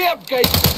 Yep, guys.